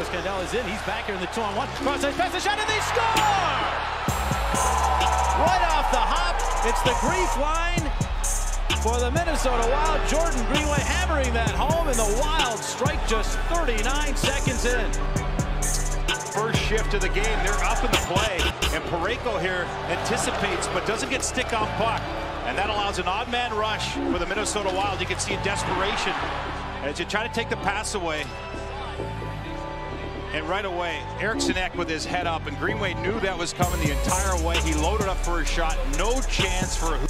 Carlos Candela is in. He's back here in the two-on-one. Cross-ice pass, a shot, and they score! Right off the hop, it's the GREF line for the Minnesota Wild. Jordan Greenway hammering that home, and the Wild strike just 39 seconds in. First shift of the game, they're up in the play, and Parayko here anticipates but doesn't get stick on puck. And that allows an odd man rush for the Minnesota Wild. You can see a desperation as you try to take the pass away. And right away, Eriksson Ek with his head up, and Greenway knew that was coming the entire way. He loaded up for a shot. No chance for a